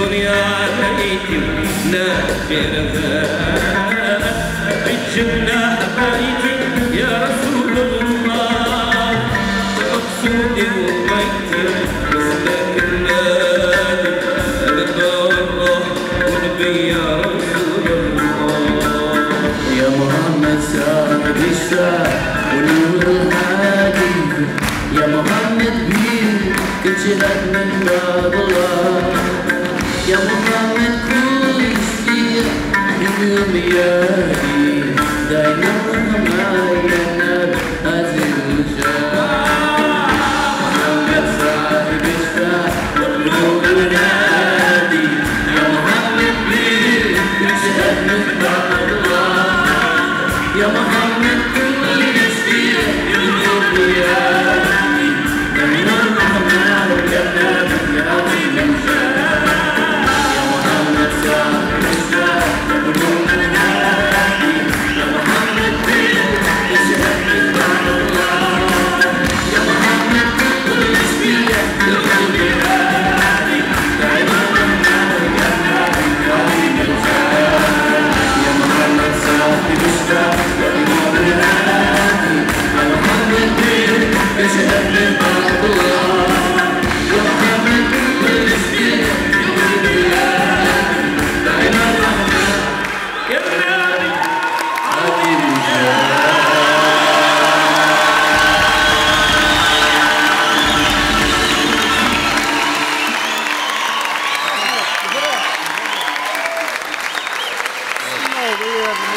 الدنيا عليك نافرها الجنة حبايبي يا رسول الله. مقصودي وبيتي مسلك النادي أنا الله يا رسول الله. يا محمد يا محمد بيه كجلك من باب الله. يا محمد كل شيء يوم يادي دايما ما ينال هذه يا محمد Hallelujah.